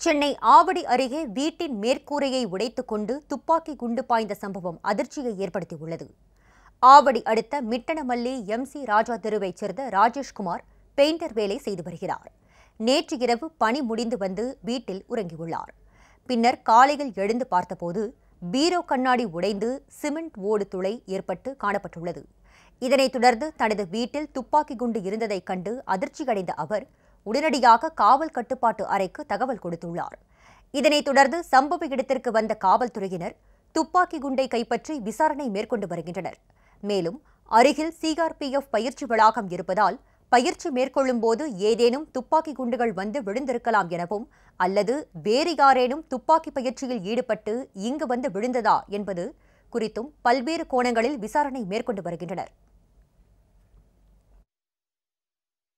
சென்னை ஆவடி அருகே வீட்டின் மேற்கூரையை உடைத்துக் கொண்டு துப்பாக்கி குண்டு பாய்ந்த சம்பவம் அதிர்ச்சியை ஏற்படுத்தியுள்ளது. ஆவடி அடுத்த மிட்டனமல்லி எம் சி ராஜா தெருவைச் சேர்ந்த ராஜேஷ்குமார் பெயிண்டர் வேலை செய்து வருகிறார். நேற்று இரவு பணி முடிந்து வந்து வீட்டில் உறங்கியுள்ளார். பின்னர் காலையில் எழுந்து பார்த்தபோது பீரோ கண்ணாடி உடைந்து சிமெண்ட் ஓடு துளை ஏற்பட்டு காணப்பட்டுள்ளது. இதனைத் தொடர்ந்து தனது வீட்டில் துப்பாக்கி குண்டு இருந்ததைக் கண்டு அதிர்ச்சியடைந்த அவர் உடனடியாக காவல் கட்டுப்பாட்டு அறைக்கு தகவல் கொடுத்துள்ளார். இதனைத் தொடர்ந்து சம்பவ இடத்திற்கு வந்த காவல்துறையினர் துப்பாக்கி குண்டை கைப்பற்றி விசாரணை மேற்கொண்டு வருகின்றனர். மேலும் அருகில் சிஆர்பிஎஃப் பயிற்சி வளாகம் இருப்பதால் பயிற்சி மேற்கொள்ளும் போது ஏதேனும் துப்பாக்கி குண்டுகள் வந்து விழுந்திருக்கலாம் எனவும் அல்லது வேறு யாரேனும் துப்பாக்கி பயிற்சியில் ஈடுபட்டு இங்கு வந்து விழுந்ததா என்பது குறித்தும் பல்வேறு கோணங்களில் விசாரணை மேற்கொண்டு வருகின்றனர்.